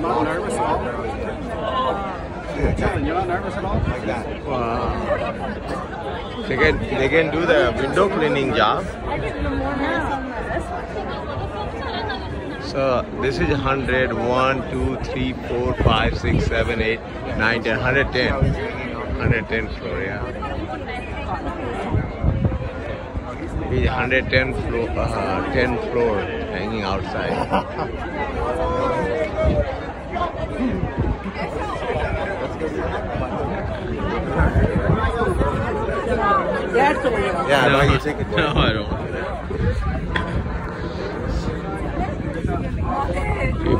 not nervous at all. You're not nervous at all? They can they can do the window cleaning job. So this is 100, 1, 2, 3, 4, 5, 6, 7, 8, 9, 10, 110. 110 floor, yeah. He's 110 floor, uh, 10 floor hanging outside. That's the way it was. Yeah, no, no, you take it. No,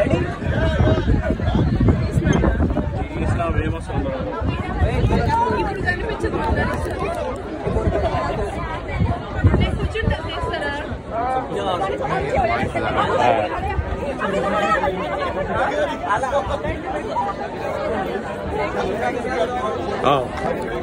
Ready? Oh.